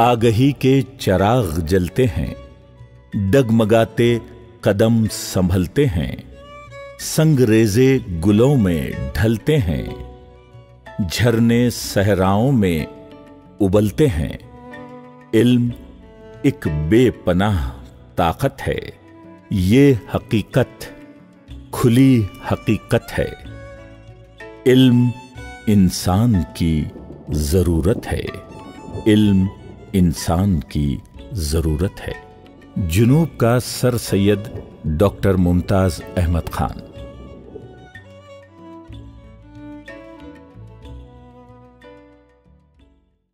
आगही के चराग जलते हैं, डगमगाते कदम संभलते हैं, संगरेजे गुलों में ढलते हैं, झरने सहराओं में उबलते हैं। इल्म एक बेपनाह ताकत है, ये हकीकत खुली हकीकत है। इल्म इंसान की ज़रूरत है, इल्म इंसान की ज़रूरत है। जुनूब का सर सैयद डॉक्टर मुमताज़ अहमद खान।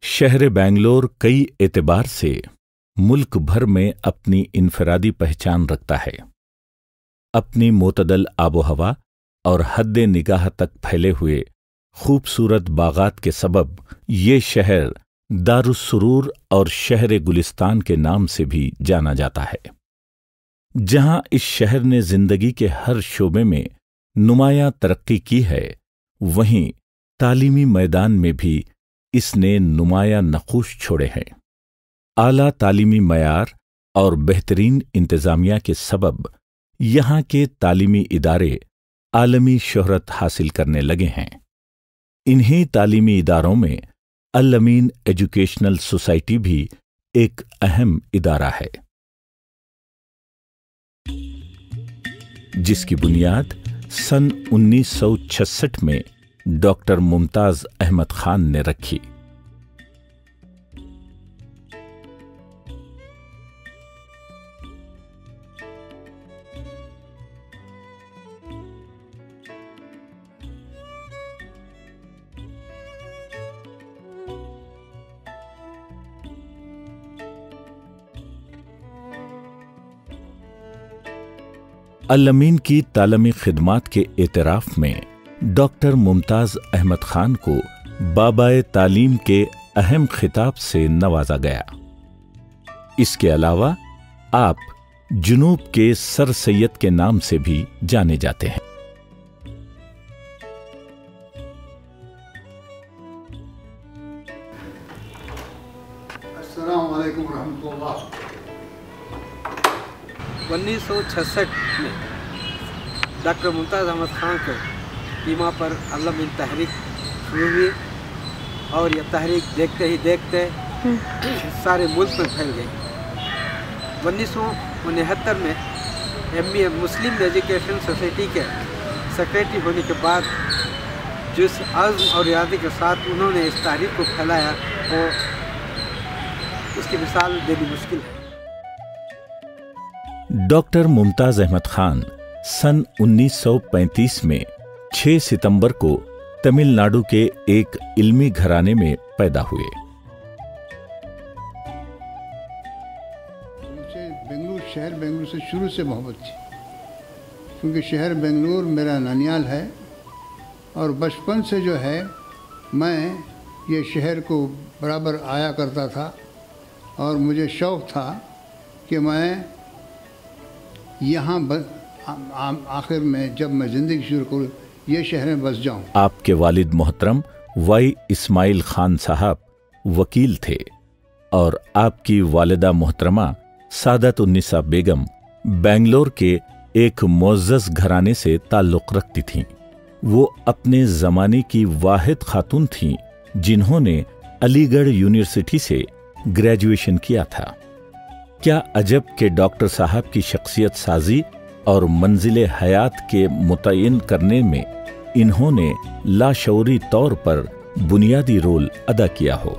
शहर बेंगलोर कई एतबार से मुल्क भर में अपनी इनफरादी पहचान रखता है। अपनी मोतदल आबो हवा और हद निगाह तक फैले हुए खूबसूरत बागात के सबब ये शहर दारुसरूर और शहर गुलिस्तान के नाम से भी जाना जाता है। जहाँ इस शहर ने ज़िंदगी के हर शोबे में नुमाया तरक्की की है, वहीं तालीमी मैदान में भी इसने नुमाया नकूश छोड़े हैं। आला तालीमी मैार और बेहतरीन इंतजामिया के सबब यहाँ के तालीमी इदारे आलमी शोहरत हासिल करने लगे हैं। इन्हीं तालीमी इदारों में अमीन एजुकेशनल सोसाइटी भी एक अहम इदारा है। जिसकी बुनियाद सन 1966 में डॉक्टर मुमताज़ अहमद खान ने रखी। अलमीन की तालमी खिदमात के एतराफ़ में डॉक्टर मुमताज़ अहमद ख़ान को बाबाए तालीम के अहम खिताब से नवाजा गया। इसके अलावा आप जुनूब के सर सैयद के नाम से भी जाने जाते हैं। छसठ में डॉक्टर मुमताज़ अहमद ख़ान को ईमा पर अलम तहरीक शुरू हुई और यह तहरीक देखते ही देखते सारे मुल्क में फैल गई। उन्नीस सौ उनहत्तर में एमबीए मुस्लिम एजुकेशन सोसाइटी के सेक्रेटरी होने के बाद जिस आज़म और इरादे के साथ उन्होंने इस तहरीक को फैलाया वो उसकी मिसाल देनी मुश्किल है। डॉक्टर मुमताज़ अहमद खान सन 1935 में 6 सितंबर को तमिलनाडु के एक इल्मी घराने में पैदा हुए। बेंगलुरु, शहर बेंगलुरु से शुरू से मोहब्बत थी। क्योंकि शहर बेंगलुरु मेरा नानियाल है और बचपन से जो है, मैं ये शहर को बराबर आया करता था और मुझे शौक़ था कि मैं यहाँ आखिर में जब मैं ज़िंदगी शुरू करूँ, ये शहर में बस जाऊँ। आपके वालिद मोहतरम वाई इस्माइल खान साहब वकील थे और आपकी वालदा मोहतरमा सादत बेगम बेंगलोर के एक मोज़ घराने से ताल्लुक़ रखती थीं। वो अपने ज़माने की वाहिद खातून थीं, जिन्होंने अलीगढ़ यूनिवर्सिटी से ग्रेजुएशन किया था। क्या अजब के डॉक्टर साहब की शख्सियत साजी और मंजिल हयात के मुतन करने में इन्होंने लाशौरी तौर पर बुनियादी रोल अदा किया हो।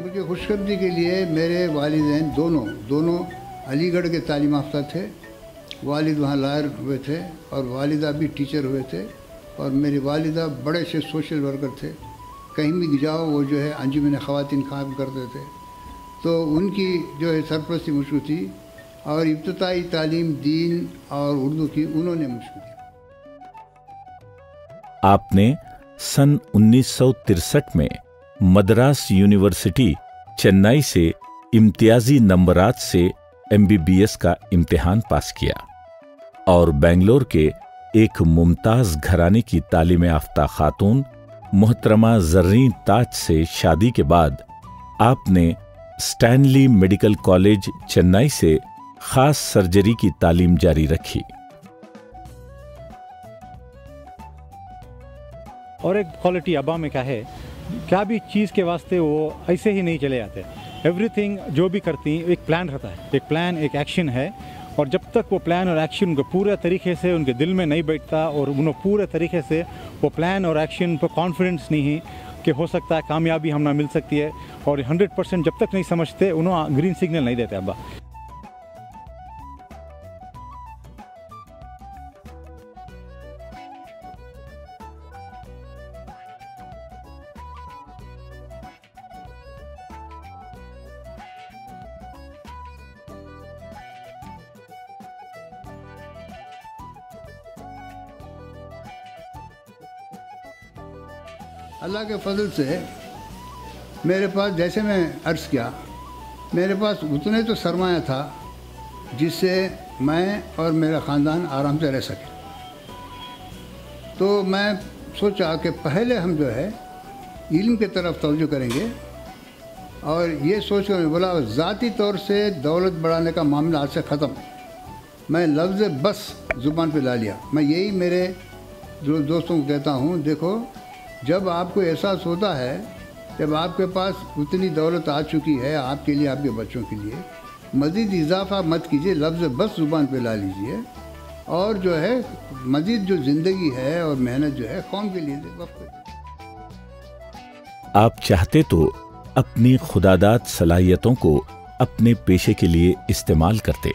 मुझे खुशखबरी के लिए मेरे वालदेन दोनों दोनों अलीगढ़ के तालीम याफ्ता थे, वालिद वहाँ लायर हुए थे और वालिदा भी टीचर हुए थे और मेरी वालिदा बड़े से सोशल वर्कर थे। कहीं भी जाओ, वो जो है अंजुमन ख़वान काम करते थे तो उनकी जो है सरपरस्ती मुझको थी और इब्तदाई तालीम, दीन और उर्दू की उन्होंने मुझको दी आपने सन उन्नीस में मद्रास यूनिवर्सिटी चेन्नई से इम्तियाजी नंबरात से एमबीबीएस का इम्तिहान पास किया और बेंगलोर के एक मुमताज़ घराने की तालीम याफ्ता खातून मोहतरमा जर्रीन ताज से शादी के बाद आपने स्टैनली मेडिकल कॉलेज चेन्नई से खास सर्जरी की तालीम जारी रखी। और एक क्वालिटी अबा में क्या है? क्या भी चीज़ के वास्ते वो ऐसे ही नहीं चले जाते एवरीथिंग जो भी करती, एक प्लान रहता है। एक प्लान एक एक्शन है। और जब तक वो प्लान और एक्शन उनको पूरे तरीके से उनके दिल में नहीं बैठता और उन्हें पूरे तरीके से वो प्लान और एक्शन पर कॉन्फिडेंस नहीं है कि हो सकता है कामयाबी हम ना मिल सकती है और हंड्रेड परसेंट जब तक नहीं समझते उन्होंने ग्रीन सिग्नल नहीं देते अब्बा। के फजल से मेरे पास, जैसे मैं अर्ज़ किया, मेरे पास उतने तो सरमाया था जिससे मैं और मेरा ख़ानदान आराम से रह सके। तो मैं सोचा कि पहले हम जो है, इल्म की तरफ़ तवज्जो करेंगे और ये सोच कर बोला, ज़ाती तौर से दौलत बढ़ाने का मामला आज से ख़त्म। मैं लफ्ज़ बस ज़ुबान पे ला लिया। मैं यही मेरे जो दोस्तों को कहता हूँ, देखो जब आपको एहसास होता है, जब आपके पास उतनी दौलत आ चुकी है आपके लिए, आपके बच्चों के लिए, मज़ीद इजाफा मत कीजिए, लफ्ज़ बस ज़ुबान पे ला लीजिए और जो है, मज़ीद जो ज़िंदगी है और मेहनत जो है, कौम के लिए आप चाहते तो अपनी खुदादात सलाहियतों को अपने पेशे के लिए इस्तेमाल करते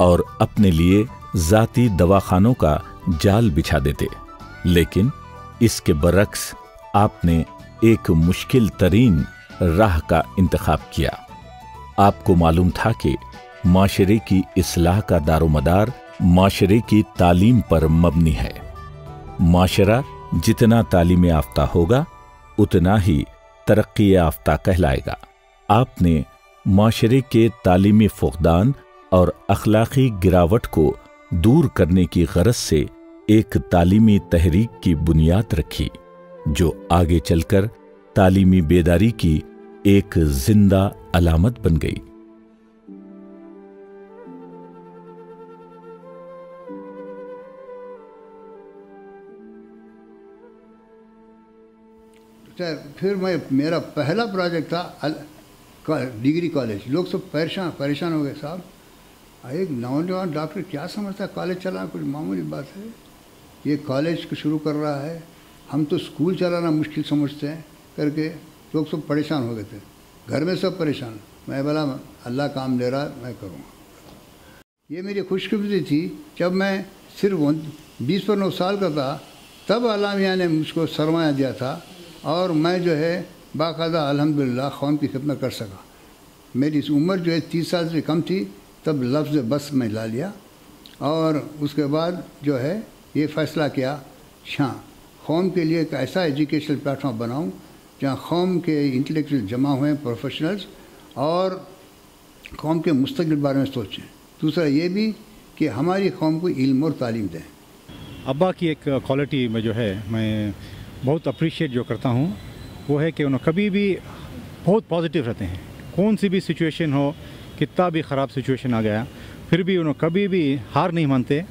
और अपने लिए जाती दवाखानों का जाल बिछा देते, लेकिन इसके बरक्स आपने एक मुश्किल तरीन राह का इंतखब किया। आपको मालूम था कि माशरे की असलाह का दारोमदार माशरे की तालीम पर मबनी है। माशरा जितना तालीम याफ्ता होगा, उतना ही तरक्की याफ्ता कहलाएगा। आपने माशरे के तालीमी फुकदान और अखलाकी गिरावट को दूर करने की गरज से एक तालीमी तहरीक की बुनियाद रखी। जो आगे चलकर तालीमी बेदारी की एक ज़िंदा अलामत बन गई। फिर मैं, मेरा पहला प्रोजेक्ट था डिग्री कॉलेज लोग सब परेशान परेशान हो गए, साहब। एक नौजवान डॉक्टर क्या समझता है? कॉलेज चलाना कुछ मामूली बात है? ये कॉलेज शुरू कर रहा है। हम तो स्कूल चलाना मुश्किल समझते हैं, करके लोग सब परेशान हो गए थे। घर में सब परेशान। मैं बोला, अल्लाह काम दे रहा मैं करूँगा। ये मेरी खुशकिस्मती थी, जब मैं सिर्फ़ बीस पर नौ साल का था, तब अलामिया ने मुझको सरमाया दिया था और मैं जो है, बाकायदा अल्हम्दुलिल्लाह कौम की खिदमत कर सका। मेरी उम्र जो है, तीस साल से कम थी, तब लफ्ज़ बस में ला लिया और उसके बाद जो है, ये फ़ैसला किया हाँ कौम के लिए एक ऐसा एजुकेशनल प्लेटफॉर्म बनाऊँ, जहाँ कौम के इंटेलेक्चुअल जमा हुए प्रोफेशनल्स और कौम के मुस्तबिल बारे में सोचें। दूसरा ये भी कि हमारी कौम को इल्म और तालीम दें। अब्बा की एक क्वालिटी में जो है, मैं बहुत अप्रिशिएट जो करता हूँ, वो है कि उन्होंने कभी भी बहुत पॉजिटिव रहते हैं। कौन सी भी सिचुएशन हो, कितना भी ख़राब सिचुएशन आ गया, फिर भी उन्होंने कभी भी हार नहीं मानते।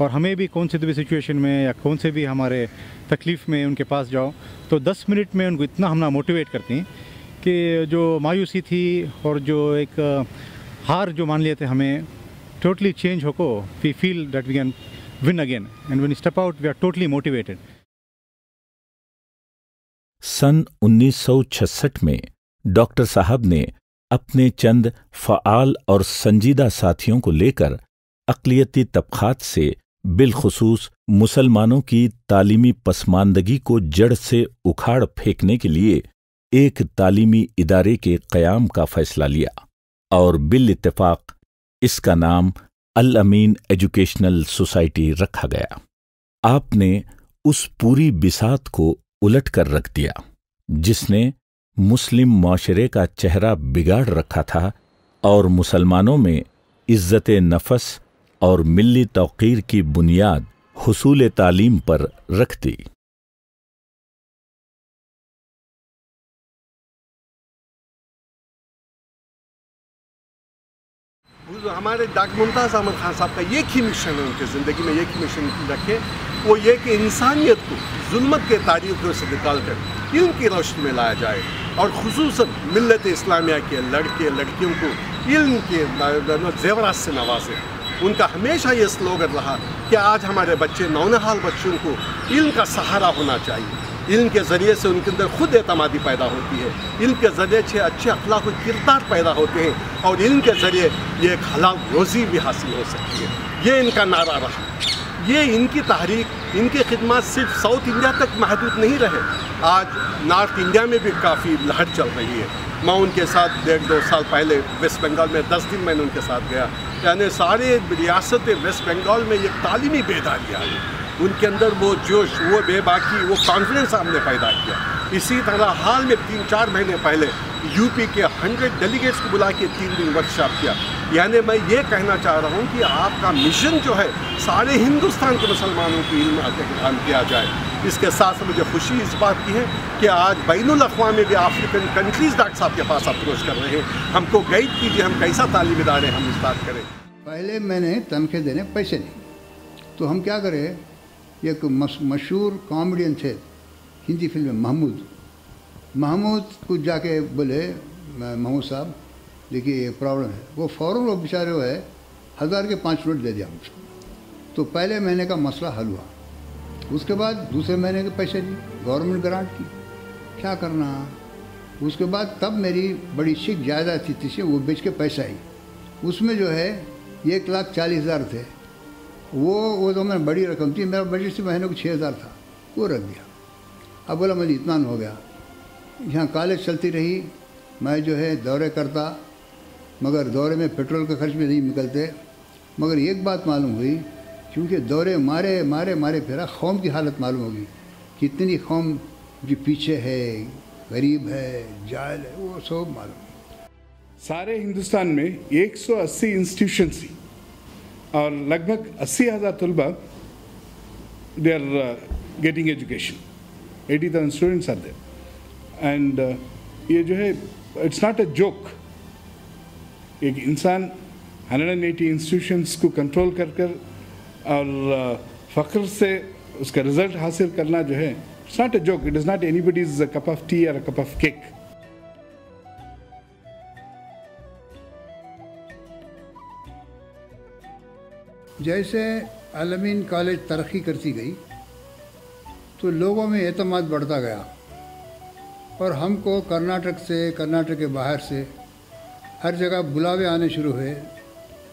और हमें भी कौन से भी सिचुएशन में या कौन से भी हमारे तकलीफ़ में उनके पास जाओ तो 10 मिनट में उनको इतना हमना मोटिवेट करती हैं कि जो मायूसी थी और जो एक हार जो मान लिए थे हमें टोटली चेंज हो को we feel that we can win again and one step out we are totally motivated सन 1966 में डॉक्टर साहब ने अपने चंद फ़ाल और संजीदा साथियों को लेकर अकलियती तबक़ात से बिलखसूस मुसलमानों की तालीमी पसमानदगी को जड़ से उखाड़ फेंकने के लिए एक तालीमी इदारे के क़याम का फैसला लिया और बिल इत्तेफाक इसका नाम अल अमीन एजुकेशनल सोसाइटी रखा गया। आपने उस पूरी बिसात को उलट कर रख दिया, जिसने मुस्लिम माशरे का चेहरा बिगाड़ रखा था और मुसलमानों में इज़्ज़त नफस और मिली तोक़ीर की बुनियाद हसूल तालीम पर रख दी। हमारे डाक मुमताज़ अहमद खान साहब का एक ही मिशन है उनके ज़िंदगी में एक ही मिशन रखे, वो ये कि इंसानियत को जुल्मत के तारीखों से निकाल कर की रोशनी में लाया जाए और खसूस मिलत इस्लामिया के लड़के, लड़कियों को इल्म के जेवरात से नवाजें। उनका हमेशा ये स्लोगन रहा कि आज हमारे बच्चे नौनहाल बच्चों को इल्म का सहारा होना चाहिए। इल्म के ज़रिए से उनके अंदर खुद एतमादी पैदा होती है। इल्म के ज़रिए से अच्छे अखलाक किरदार पैदा होते हैं और इल्म के ज़रिए ये एक हलाल रोज़ी भी हासिल हो सकती है। ये इनका नारा रहा। ये इनकी तहरीक इनकी खिदमत सिर्फ़ साउथ इंडिया तक महदूद नहीं रहे। आज नॉर्थ इंडिया में भी काफ़ी लहर चल रही है। मैं उनके साथ डेढ़ दो साल पहले वेस्ट बंगाल में, दस दिन मैंने उनके साथ गया। यानी सारे रियासत वेस्ट बंगाल में एक तालीमी बेदारी आई उनके अंदर वो जोश, वो बेबाकी, वो कॉन्फिडेंस हमने पैदा किया। इसी तरह हाल में तीन चार महीने पहले यूपी के हंड्रेड डेलीगेट्स को बुला के तीन दिन वर्कशॉप किया। यानी मैं ये कहना चाह रहा हूँ कि आपका मिशन जो है, सारे हिंदुस्तान के मुसलमानों की इल्म किया जाए। इसके साथ मुझे खुशी इस बात की है कि आज बैन अवी भी अफ्रीकन कंट्रीज़ डॉक्टर साहब के पास अप्रोच कर रहे हैं। हमको गाइड कीजिए, हम कैसा तालीम इदारे हम स्टार्ट करें। पहले मैंने तनखे देने पैसे नहीं। तो हम क्या करें? एक मशहूर कॉमेडियन थे, हिंदी फ़िल्म महमूद। महमूद को जाके बोले महमूद साहब, देखिए ये प्रॉब्लम है। वो फ़ौर वो बेचारे है, हज़ार के पाँच नोट दे दिया मुझको। तो पहले महीने का मसला हल हुआ। उसके बाद दूसरे महीने के पैसे ली गवर्नमेंट ग्रांट की। क्या करना? उसके बाद तब मेरी बड़ी शिक ज़्यादा थी थी वो बेच के पैसा आई। उसमें जो है, एक लाख चालीस हज़ार थे। वो वो तो मैंने बड़ी रकम थी, मेरा बजट से महीने को छः हज़ार था। वो रख दिया। अब बोला, मुझे इतना हो गया। यहाँ कॉलेज चलती रही, मैं जो है दौरे करता, मगर दौरे में पेट्रोल का खर्च भी नहीं निकलते। मगर एक बात मालूम हुई क्योंकि दौरे मारे मारे मारे फिरा कौम की हालत मालूम होगी। कितनी कौम जो पीछे है, गरीब है, जायल है, वो सब मालूम। सारे हिंदुस्तान में 180 इंस्टीट्यूशन थी और लगभग अस्सी हज़ार तलबा they are getting education eighty thousand students are there and ये जो है इट्स नॉट अ जोक एक इंसान 180 इंस्टीट्यूशंस को कंट्रोल कर कर और फ़ख्र से उसका रिज़ल्ट हासिल करना जो है it's not a joke it is not anybody's cup of tea और कप ऑफ़ केक जैसे अलमीन कॉलेज तरक्की करती गई तो लोगों में अतमाद बढ़ता गया। और हमको कर्नाटक से, कर्नाटक के बाहर से हर जगह बुलावे आने शुरू हुए।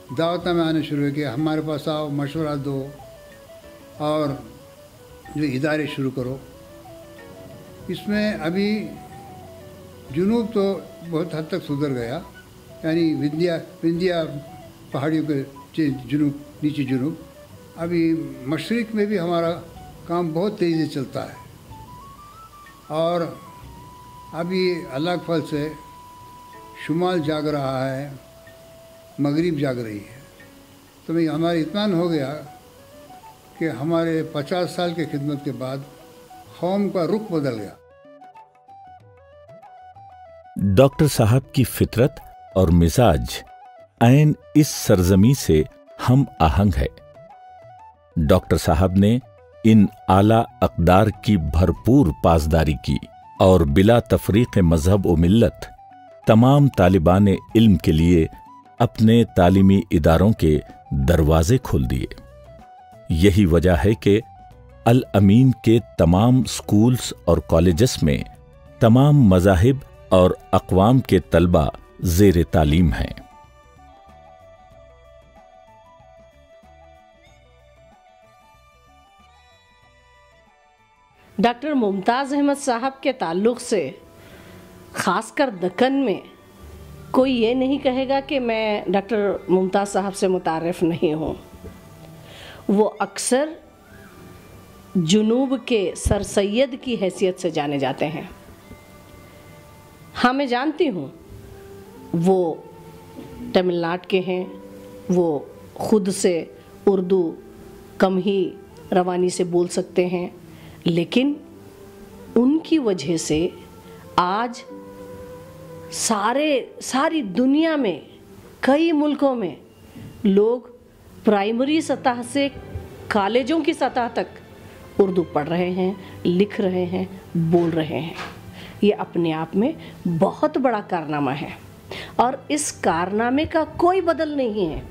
दावत में आने शुरू हुए कि हमारे पास आओ, मशवरा दो और जो इदारे शुरू करो। इसमें अभी जुनूब तो बहुत हद तक सुधर गया, यानी विंध्या विंध्या पहाड़ियों के जुनूब, नीचे जुनूब। अभी मशरक़ में भी हमारा काम बहुत तेज़ी से चलता है। और अभी अल्लाह फल से शुमाल जाग रहा है। मगरिब जाग रही है। तो मैं हमारा इतमान हो गया कि हमारे पचास साल के खिदमत के बाद कौम का रुख बदल गया। डॉक्टर साहब की फितरत और मिजाज ऐन इस सरजमी से हम आहंग है। डॉक्टर साहब ने इन आला अकदार की भरपूर पासदारी की और बिला तफरीक मज़हब व मिल्लत तमाम तालिबान इल्म के लिए अपने तालीमी इदारों के दरवाजे खोल दिए। यही वजह है कि अल अमीन के तमाम स्कूल्स और कॉलेजेस में तमाम मजाहिब और अकवाम के तलबा जेर तालीम हैं। डॉक्टर मुमताज़ अहमद साहब के ताल्लुक से, ख़ासकर दक्कन में कोई ये नहीं कहेगा कि मैं डॉक्टर मुमताज़ साहब से मुतारफ़ नहीं हूँ। वो अक्सर जुनूब के सर सैद की हैसियत से जाने जाते हैं। हाँ मैं जानती हूँ, वो तमिलनाडु के हैं, वो खुद से उर्दू कम ही रवानी से बोल सकते हैं, लेकिन उनकी वजह से आज सारे, सारी दुनिया में, कई मुल्कों में लोग प्राइमरी सतह से कॉलेजों की सतह तक उर्दू पढ़ रहे हैं, लिख रहे हैं, बोल रहे हैं। ये अपने आप में बहुत बड़ा कारनामा है। और इस कारनामे का कोई बदल नहीं है।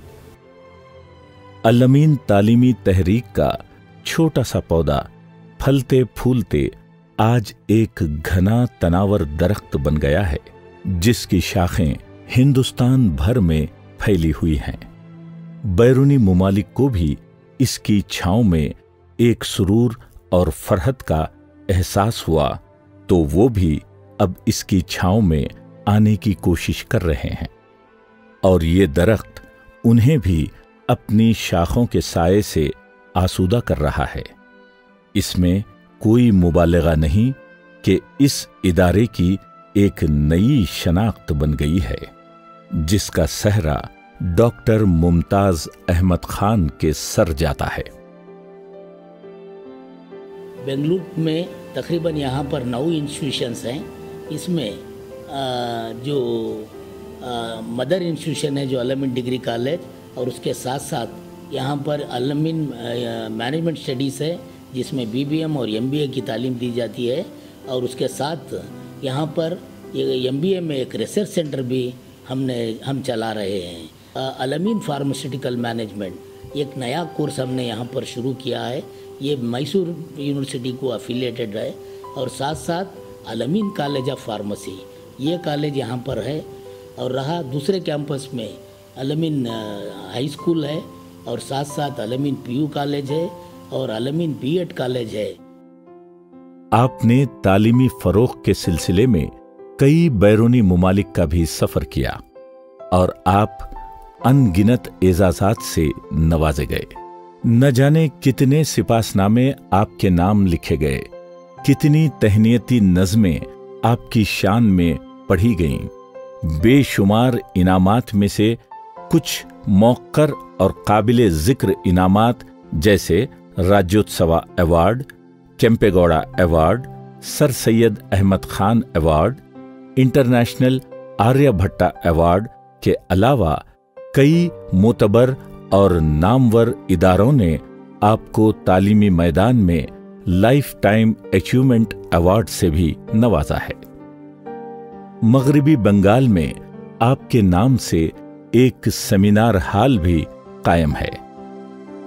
अलमीन तालीमी तहरीक का छोटा सा पौधा फलते फूलते आज एक घना तनावर दरख्त बन गया है। जिसकी शाखें हिंदुस्तान भर में फैली हुई हैं। बैरूनी ममालिक को भी इसकी छांव में एक सुरूर और फरहत का एहसास हुआ तो वो भी अब इसकी छांव में आने की कोशिश कर रहे हैं। और ये दरख्त उन्हें भी अपनी शाखों के साय से आसूदा कर रहा है। इसमें कोई मुबालगा नहीं कि इस इदारे की एक नई शनाख्त बन गई है, जिसका सहरा डॉक्टर मुमताज़ अहमद खान के सर जाता है। बेंगलुरु में तकरीबन यहाँ पर नौ इंस्टीट्यूशंस हैं। इसमें जो मदर इंस्टीट्यूशन है, जो अलमिन डिग्री कॉलेज, और उसके साथ साथ यहाँ पर अलमिन मैनेजमेंट स्टडीज़ है, जिसमें बीबीएम और एमबीए की तालीम दी जाती है, और उसके साथ यहाँ पर एमबीए में एक रिसर्च सेंटर भी हमने, हम चला रहे हैं। अलमीन फार्मास्यूटिकल मैनेजमेंट एक नया कोर्स हमने यहाँ पर शुरू किया है। ये मैसूर यूनिवर्सिटी को अफिलिएटेड है और साथ साथ अलमीन कॉलेज ऑफ़ फार्मेसी ये कॉलेज यहाँ पर है और रहा दूसरे कैंपस में अलमीन हाई स्कूल है और साथ साथ अलमीन पीयू कॉलेज है और अलमीन बीएड कॉलेज है। आपने तालीमी फरोख के सिलसिले में कई बैरूनी ममालिक का भी सफ़र किया और आप अनगिनत एजाजात से नवाजे गए। न जाने कितने सिपासनामे आपके नाम लिखे गए, कितनी तहनीती नज़में आपकी शान में पढ़ी गईं। बेशुमार इनामात में से कुछ मौकर और काबिल ज़िक्र इनामात जैसे Rajyotsava award Kempegowda award Sir Syed Ahmed Khan award international Aryabhata award के अलावा कई मोतबर और नामवर इदारों ने आपको तालीमी मैदान में लाइफ टाइम अचीवमेंट अवार्ड से भी नवाजा है। मगरबी बंगाल में आपके नाम से एक सेमिनार हाल भी कायम है।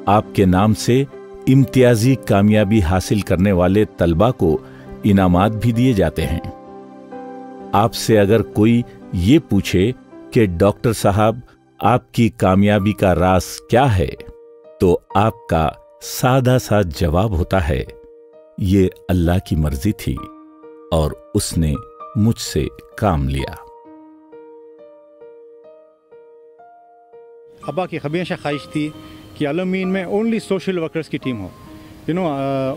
आपके नाम से इम्तियाजी कामयाबी हासिल करने वाले तलबा को इनामात भी दिए जाते हैं। आपसे अगर कोई ये पूछे कि, डॉक्टर साहब, आपकी कामयाबी का राज क्या है? तो आपका सादा सा जवाब होता है, ये अल्लाह की मर्ज़ी थी और उसने मुझसे काम लिया। अब्बा की हमेशा ख्वाहिश थी कि अलमीन में ओनली सोशल वर्कर्स की टीम हो। You know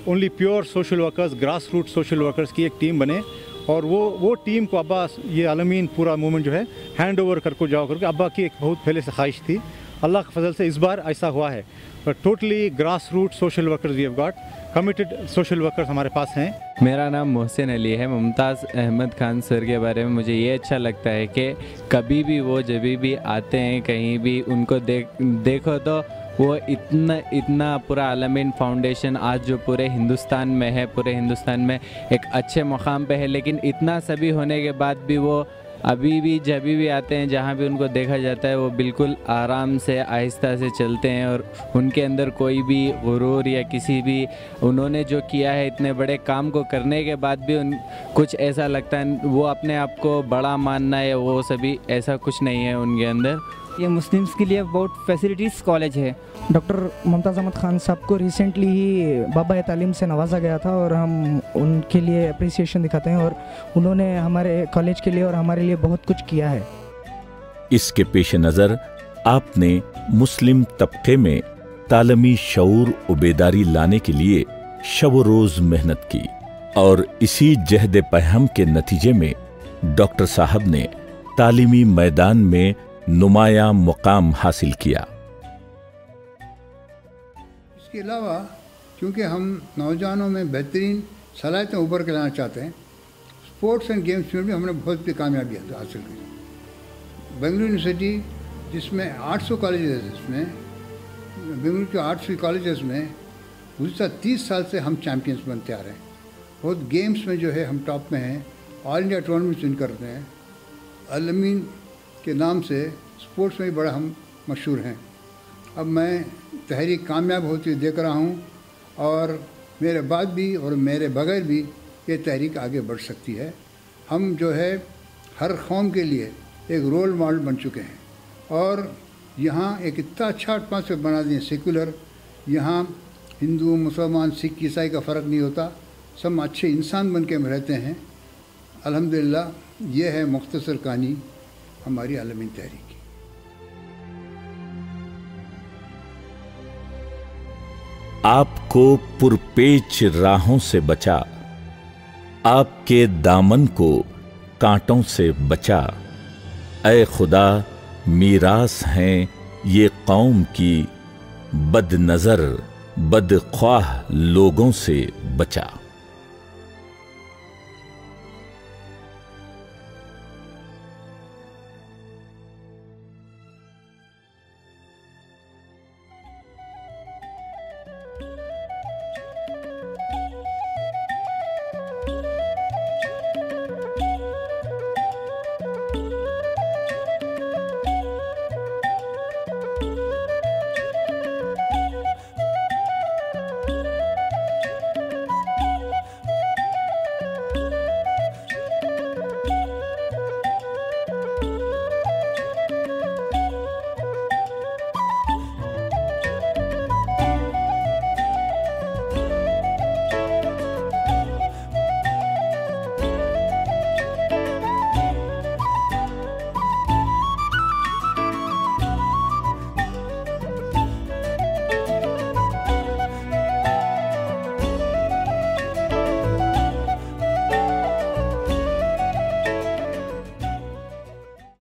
only pure social workers grass root social workers की एक टीम बने और वो वो टीम को अब्बा, ये अलमीन पूरा मूवमेंट जो है हैंड ओवर कर को जाओ करके अब्बा की एक बहुत पहले से ख्वाहिश थी। अल्लाह के फजल से इस बार ऐसा हुआ है। Totally grass root social workers we have got committed social workers हमारे पास हैं। मेरा नाम मोहसिन अली है, मुमताज़ अहमद खान सर के बारे में मुझे ये अच्छा लगता है कि कभी भी वो जब भी आते हैं, कहीं भी उनको देख, देखो तो वो इतना इतना पूरा आलमीन फाउंडेशन आज जो पूरे हिंदुस्तान में है, पूरे हिंदुस्तान में एक अच्छे मुकाम पे है, लेकिन इतना सभी होने के बाद भी वो अभी भी, जब भी आते हैं, जहाँ भी उनको देखा जाता है, वो बिल्कुल आराम से, आहिस्ता से चलते हैं और उनके अंदर कोई भी गुरूर या किसी भी उन्होंने जो किया है, इतने बड़े काम को करने के बाद भी उन, कुछ ऐसा लगता है, वो अपने आप को बड़ा मानना है वो सभी ऐसा कुछ नहीं है उनके अंदर। ये मुस्लिम्स के लिए बहुत फैसिलिटीज़ कॉलेज है। डॉक्टर मुमताज़ अहमद खान साहब को रिसेंटली ही बाबा तालीम से नवाजा गया था और हम उनके लिए अप्रिसिएशन दिखाते हैं और उन्होंने हमारे कॉलेज के लिए और हमारे लिए बहुत कुछ किया है। इसके पेश नज़र आपने मुस्लिम तबके में तालमी शूर उबेदारी लाने के लिए शब रोज मेहनत की और इसी जहद पहम के नतीजे में डॉक्टर साहब ने तालीमी मैदान में नुमाया मुकाम हासिल किया। इसके अलावा, क्योंकि हम नौजवानों में बेहतरीन सलाहियतें उभर के लाना चाहते हैं, स्पोर्ट्स एंड गेम्स में भी हमने बहुत भी कामयाबी हासिल की। बेंगलुरु यूनिवर्सिटी, जिसमें 800 कॉलेजेस हैं इसमें बेंगलुरु के 800 कॉलेजेस में गुजशत तीस साल से हम चैम्पियंस बनते आ रहे हैं। बहुत गेम्स में जो है, हम टॉप में हैं। ऑल इंडिया टूर्नामेंट विन करते हैं, अलमीन के नाम से स्पोर्ट्स में बड़ा हम मशहूर हैं। अब मैं तहरीक कामयाब होती देख रहा हूँ और मेरे बाद भी और मेरे बगैर भी ये तहरीक आगे बढ़ सकती है। हम जो है हर कौम के लिए एक रोल मॉडल बन चुके हैं और यहाँ एक इतना अच्छा एटमॉस्फेयर बना दिए सेकुलर यहाँ हिंदू, मुसलमान, सिख, ईसाई का फ़र्क नहीं होता। सब अच्छे इंसान बन के हम रहते हैं। अल्हम्दुलिल्लाह, ये है मुख्तसर कहानी। हमारी आलमी तहरीक आपको पुरपेच राहों से बचा, आपके दामन को कांटों से बचा। ए खुदा, मीरास हैं ये कौम की बदनज़र, बदख्वाह लोगों से बचा।